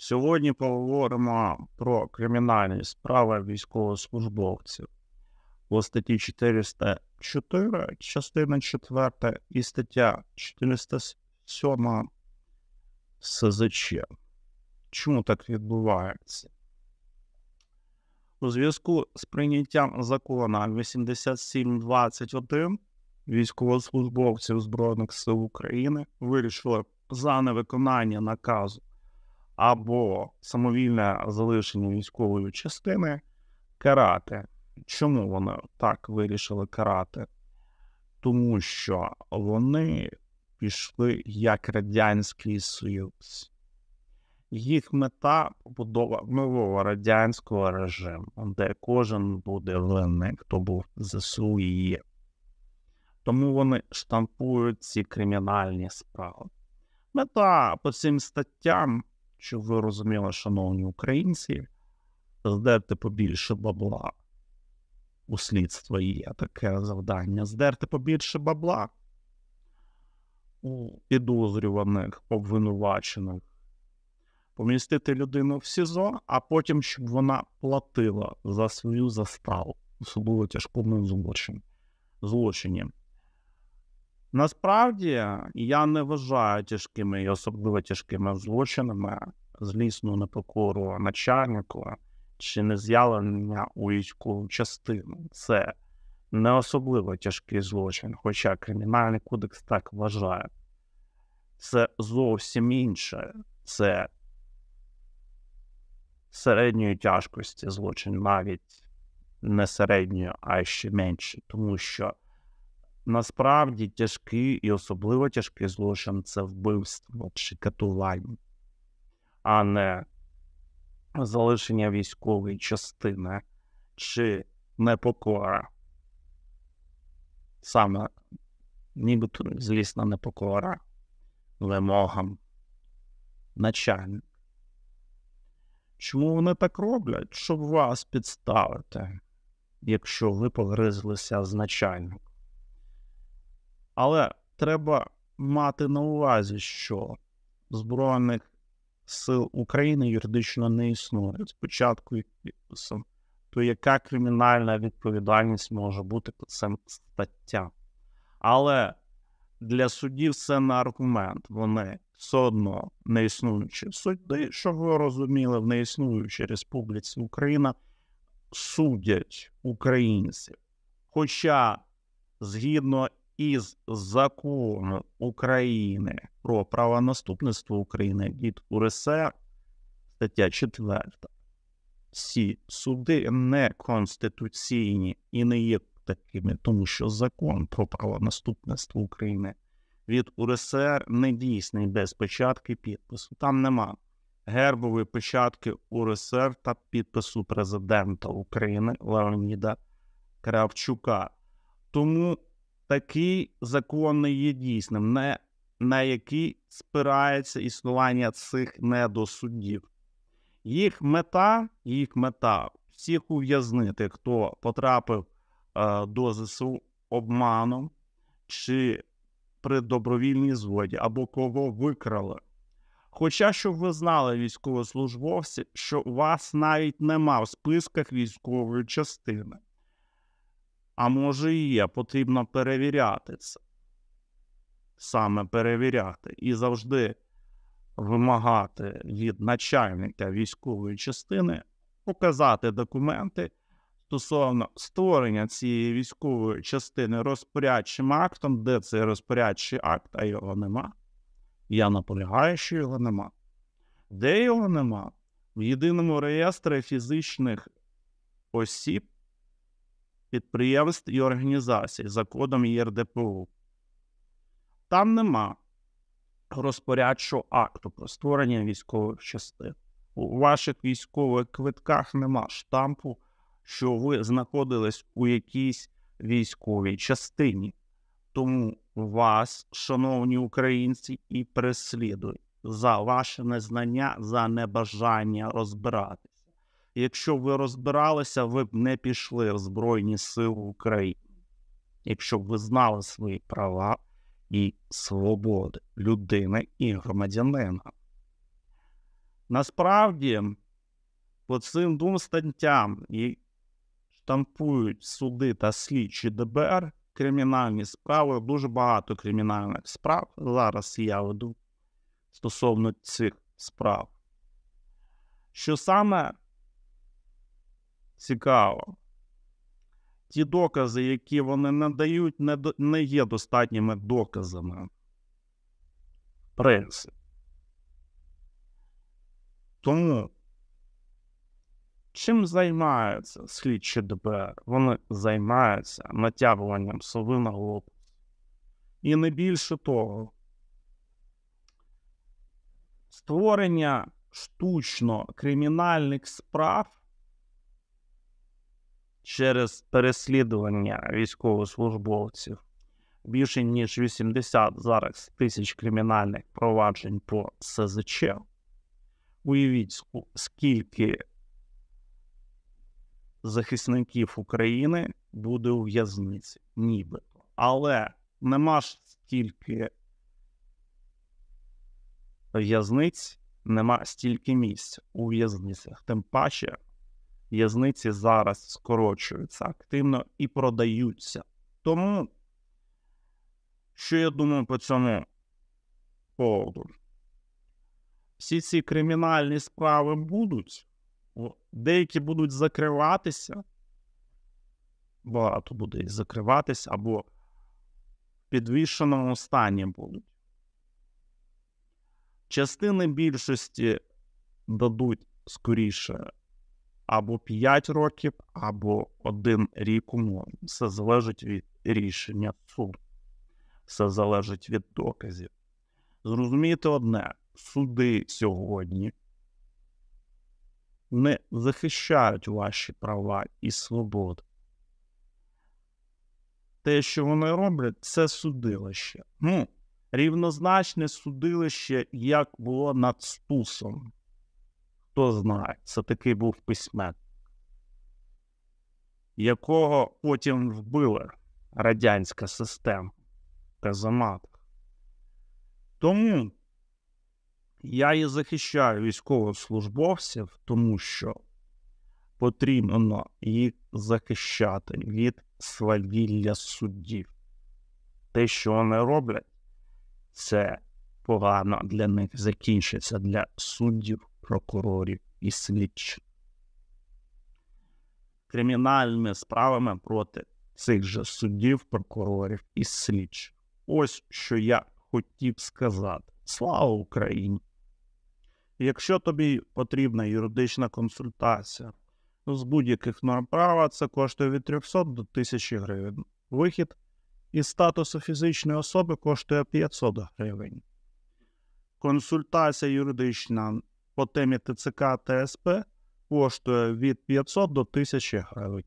Сьогодні поговоримо про кримінальні справи військовослужбовців у статті 404, частина 4 і стаття 407 СЗЧ. Чому так відбувається? У зв'язку з прийняттям закону 8721 військовослужбовців Збройних сил України вирішили за невиконання наказу або самовільне залишення військової частини карати. Чому вони так вирішили карати? Тому що вони пішли як Радянський Союз. Їх мета побудова нового радянського режиму, де кожен буде винний, хто був ЗСУ і є. Тому вони штампують ці кримінальні справи. Мета по цим статтям, щоб ви розуміли, шановні українці, здерти побільше бабла. У слідства є таке завдання: здерти побільше бабла. У підозрюваних, обвинувачених, помістити людину в СІЗО, а потім, щоб вона платила за свою заставу, особливо тяжкому злочині. Насправді я не вважаю тяжкими і особливо тяжкими злочинами злісну непокору начальнику чи нез'явлення у військову частину. Це не особливо тяжкий злочин, хоча Кримінальний кодекс так вважає. Це зовсім інше. Це середньої тяжкості злочин, навіть не середньої, а ще менше, тому що. Насправді тяжкий і особливо тяжкий злочин це вбивство чи катування, а не залишення військової частини чи непокора. Саме нібито злісна непокора вимогам начальника. Чому вони так роблять? Щоб вас підставити, якщо ви погризлися з начальником. Але треба мати на увазі, що Збройних сил України юридично не існує спочатку їх підписом, то яка кримінальна відповідальність може бути по цим статтям? Але для судів це не аргумент. Вони все одно не існуючі суди, щоб ви розуміли, в неіснуючій Республіці Україна судять українців. Хоча згідно із закону України про правонаступництво України від УРСР, стаття 4. Всі суди не конституційні і не є такими, тому що закон про правонаступництво України від УРСР не дійсний без печатки підпису. Там нема гербової печатки УРСР та підпису президента України Леоніда Кравчука. Тому такий закон не є дійсним, не, на який спирається існування цих недосудів. Їх мета, їх мета всіх ув'язнити, хто потрапив е, до ЗСУ обманом чи при добровільній згоді, або кого викрали. Хоча, щоб ви знали, військовослужбовці, що вас навіть нема в списках військової частини. А може і є, потрібно перевіряти це. Саме перевіряти і завжди вимагати від начальника військової частини показати документи стосовно створення цієї військової частини розпорядчим актом, де цей розпорядчий акт, а його нема. Я наполягаю, що його нема. Де його нема? В єдиному реєстрі фізичних осіб підприємств і організацій за кодом ЄРДПУ. Там нема розпорядчого акту про створення військових частин. У ваших військових квитках нема штампу, що ви знаходились у якійсь військовій частині. Тому вас, шановні українці, і переслідують за ваше незнання, за небажання розбирати. Якщо ви розбиралися, ви б не пішли в Збройні Сили України. Якщо б ви знали свої права і свободи людини і громадянина. Насправді, по цим двом статтям і штампують суди та слідчі ДБР кримінальні справи, дуже багато кримінальних справ. Зараз я веду стосовно цих справ. Що саме цікаво, ті докази, які вони надають, не, до- не є достатніми доказами. Принцип. Тому чим займаються слідчі ДБР? Вони займаються натягуванням сови на глобус. І не більше того, створення штучно кримінальних справ через переслідування військовослужбовців більше ніж 80 зараз тисяч кримінальних проваджень по СЗЧ. Уявіть, скільки захисників України буде у в'язниці, нібито. Але нема ж стільки в'язниць, нема стільки місць у в'язницях. Тим паче в'язниці зараз скорочуються активно і продаються. Тому, що я думаю по цьому поводу? Всі ці кримінальні справи будуть, деякі будуть закриватися, багато буде закриватися, або в підвішеному стані будуть. Частини більшості дадуть скоріше або 5 років, або 1 рік умов. Все залежить від рішення суду. Все залежить від доказів. Зрозумійте одне: суди сьогодні не захищають ваші права і свободи. Те, що вони роблять, це судилище. Ну, рівнозначне судилище, як було над Стусом. Хто знає, це такий був письменник, якого потім вбили радянська система казамат. Тому я і захищаю військовослужбовців, тому що потрібно їх захищати від свавілля суддів. Те, що вони роблять, це погано для них закінчиться для суддів, прокурорів і слідчих. Кримінальними справами проти цих же суддів, прокурорів і слідчих. Ось що я хотів сказати. Слава Україні! Якщо тобі потрібна юридична консультація з будь-яких норм права, це коштує від 300 до 1000 гривень. Вихід із статусу фізичної особи коштує 500 гривень. Консультація юридична по темі ТЦК та СП коштує від 500 до 1000 гривень.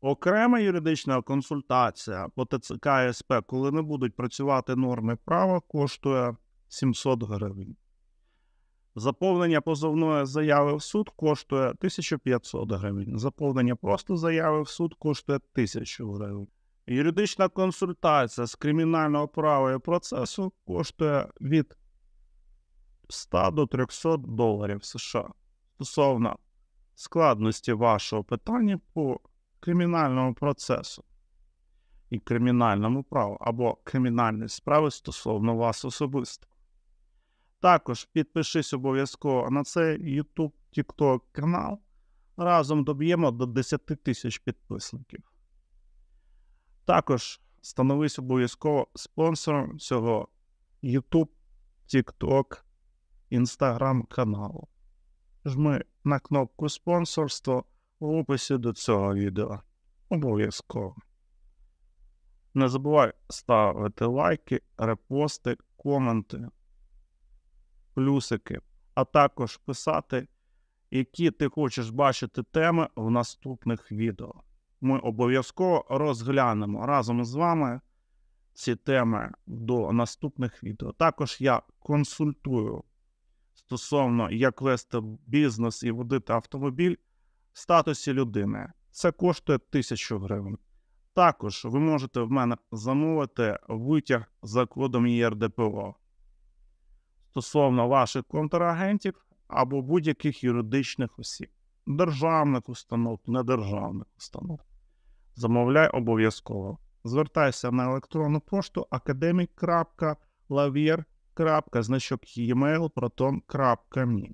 Окрема юридична консультація по ТЦК і СП, коли не будуть працювати норми права, коштує 700 гривень. Заповнення позовної заяви в суд коштує 1500 гривень. Заповнення просто заяви в суд коштує 1000 гривень. Юридична консультація з кримінального права і процесу коштує від 100 до 300 доларів США стосовно складності вашого питання по кримінальному процесу і кримінальному праву або кримінальної справи стосовно вас особисто. Також підпишись обов'язково на цей YouTube, TikTok канал. Разом доб'ємо до 10 тисяч підписників. Також становись обов'язково спонсором цього YouTube, TikTok, Instagram каналу. Жми на кнопку спонсорство в описі до цього відео. Обов'язково. Не забувай ставити лайки, репости, коменти, плюсики, а також писати, які ти хочеш бачити теми в наступних відео. Ми обов'язково розглянемо разом з вами ці теми до наступних відео. Також я консультую стосовно як вести бізнес і водити автомобіль в статусі людини. Це коштує 1000 гривень. Також ви можете в мене замовити витяг за кодом ЄРДПО стосовно ваших контрагентів або будь-яких юридичних осіб, державних установ, недержавних установ. Замовляй обов'язково. Звертайся на електронну пошту академік.лав'єр крапка, значок e-mail, протон, крапка, мі.